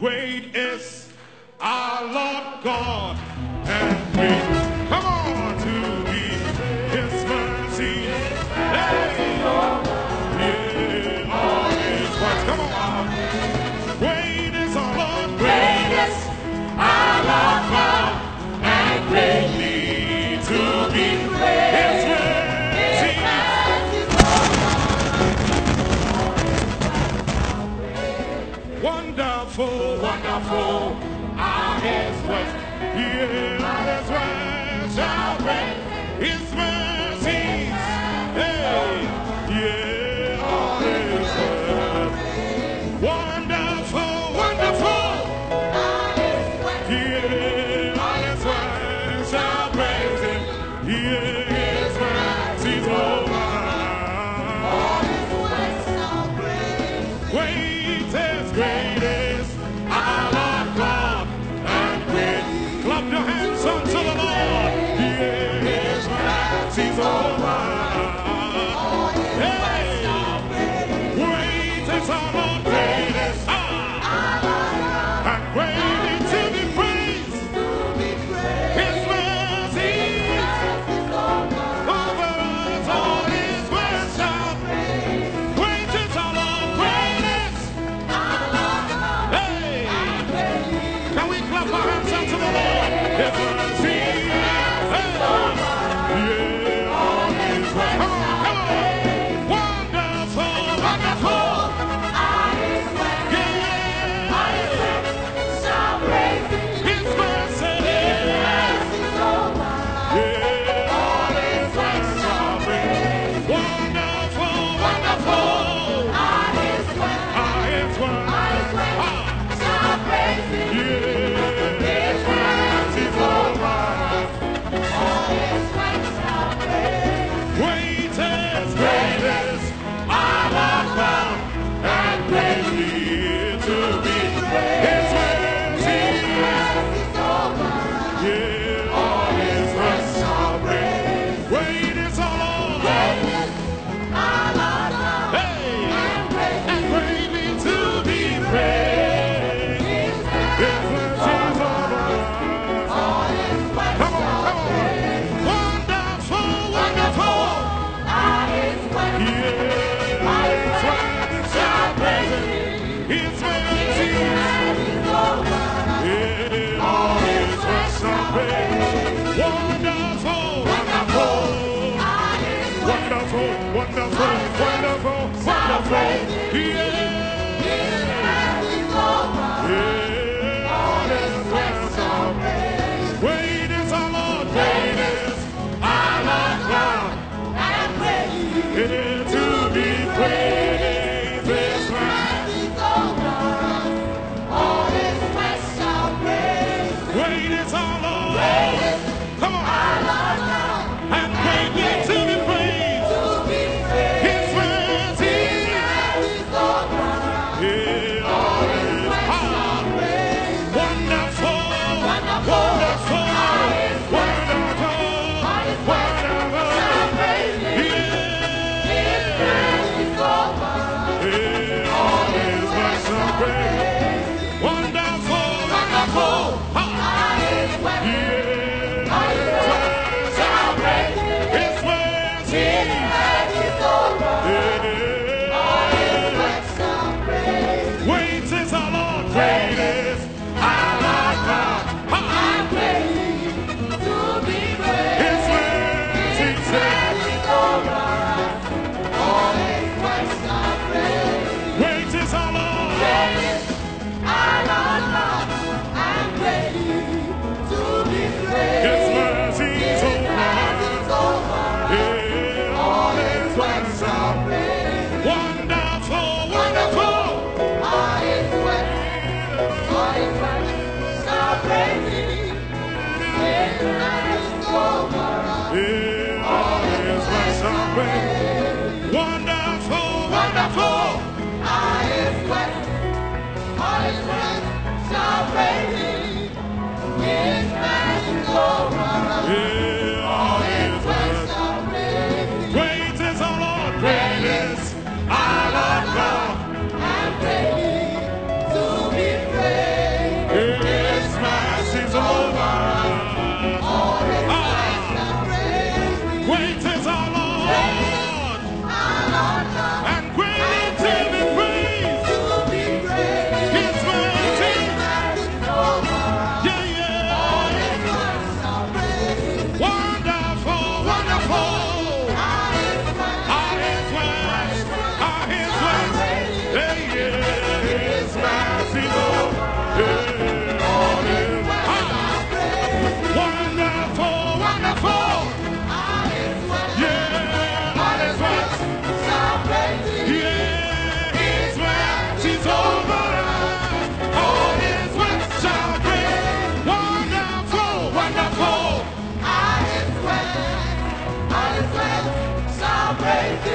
Great is our Lord God. I'm heads west. Yeah.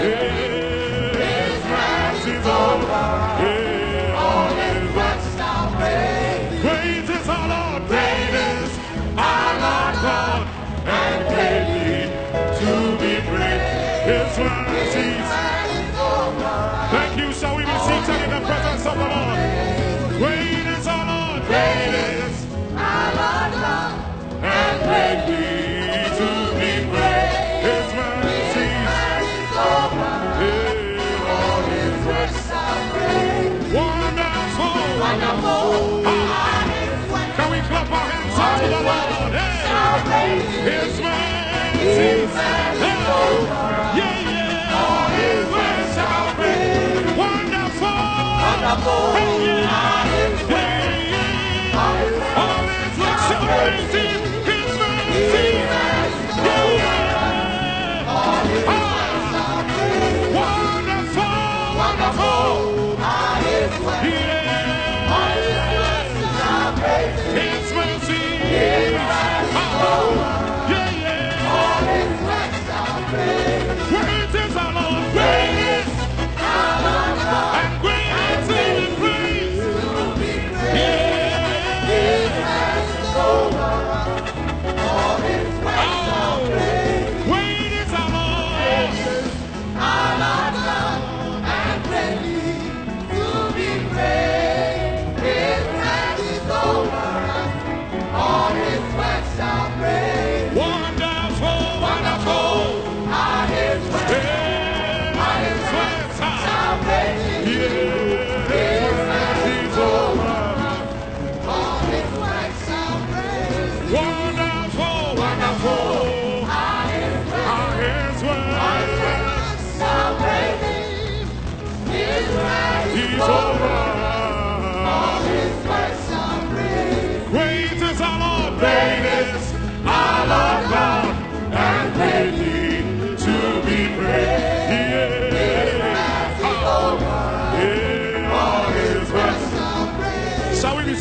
Yeah. His man, His oh, His wonderful.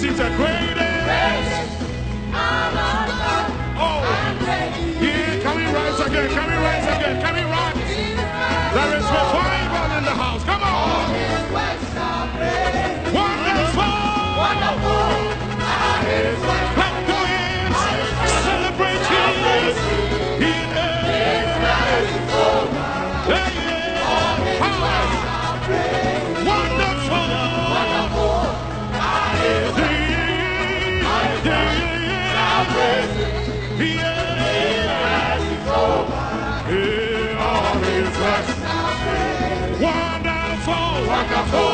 seated. Great. Capo.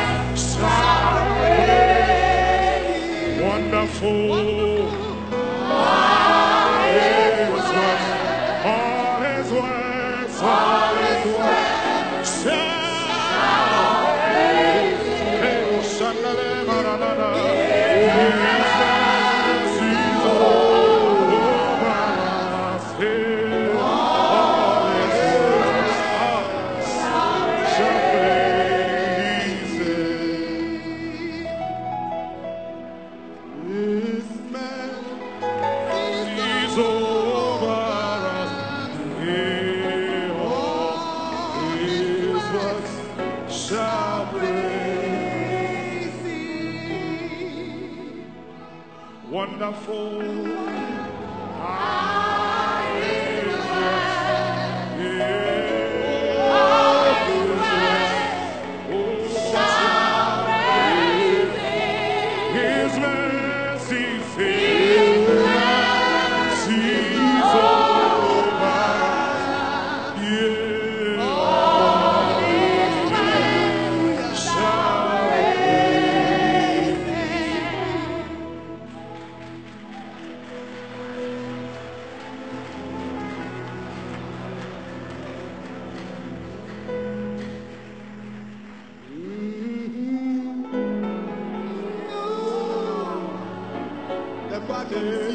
soul. Far is west, far is west, far is west. Akamzika.